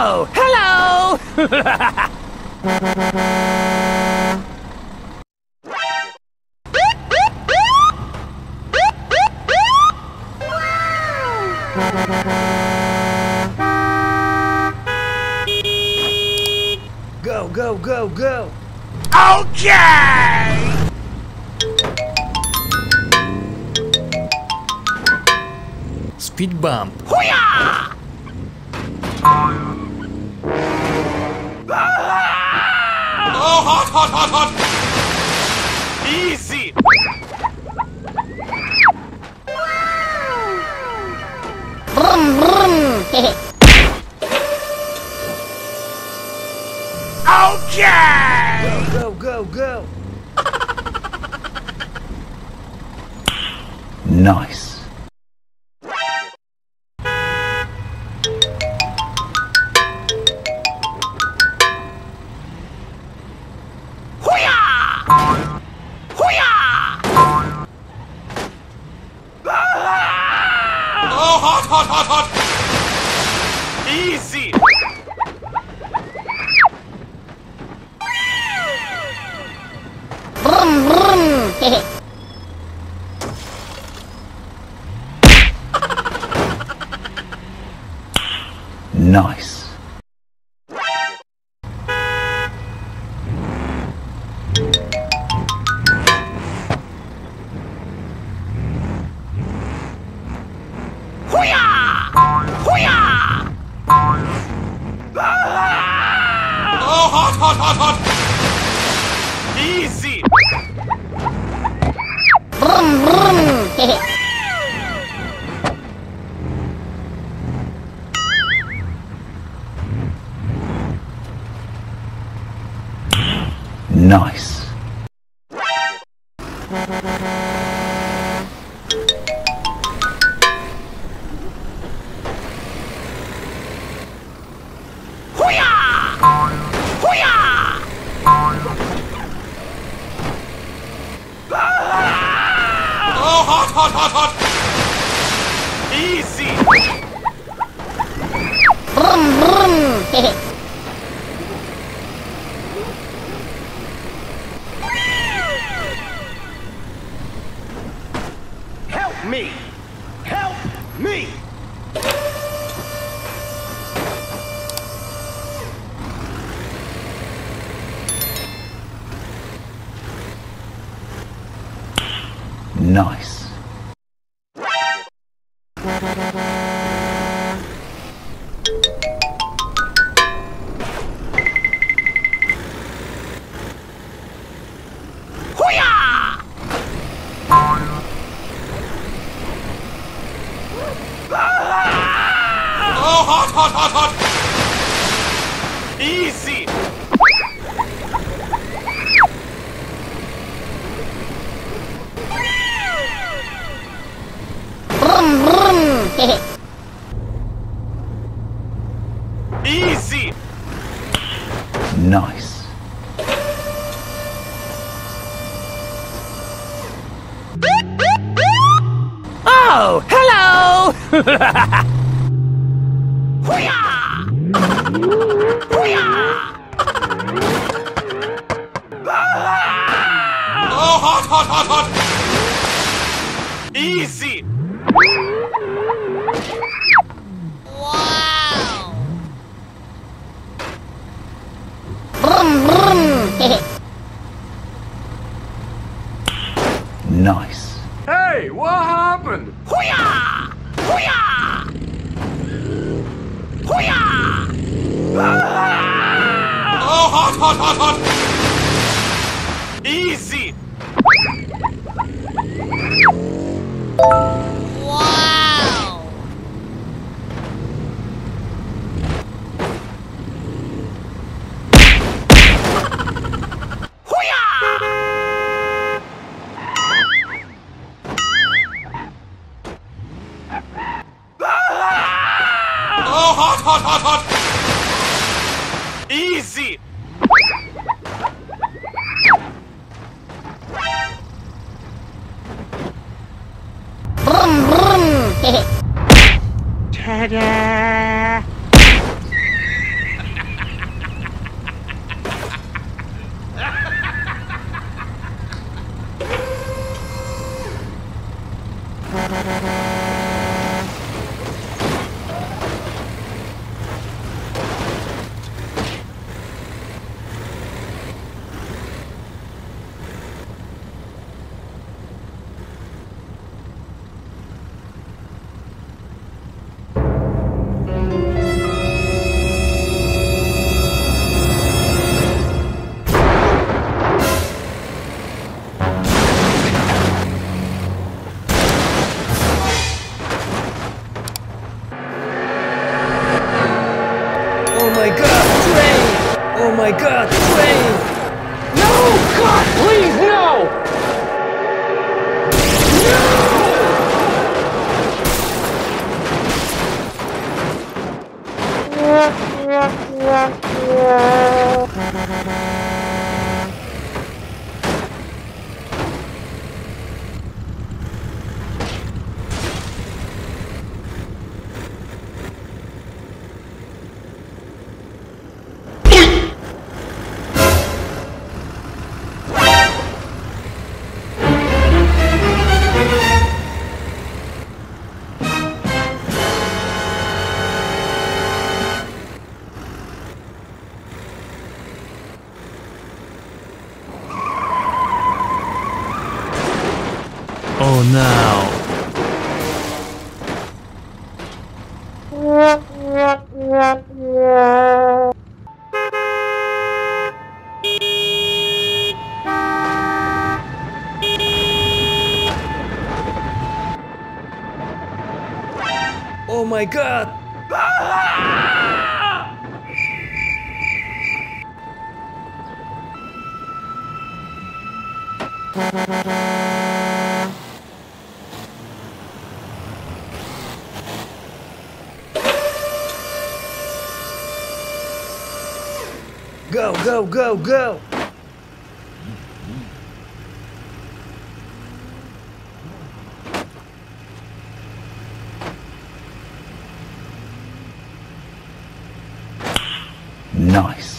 Oh, hello! Go, go, go, go! Okay! Speed bump. Hoo-yah! Oh, hot, hot, hot, hot! Easy! Okay! Go, go, go! Nice. Nice. Hoo-yah! Hoo-yah! Ah! Oh, hot, hot, hot, hot! Nice. Hot, hot, hot, hot! Easy! Help me! Help me! Nice. Easy! Easy! Nice. Oh, hello! hot! Easy! Nice. Hey, what happened? Hoo-yah! Hoo-yah! Hoo-yah! Ah! Oh, hot, hot, hot, hot! Easy! Hoo-yah! My god, train! No! God, please, no! Oh no. Oh my god! Ah! Go, go, go, go! Nice.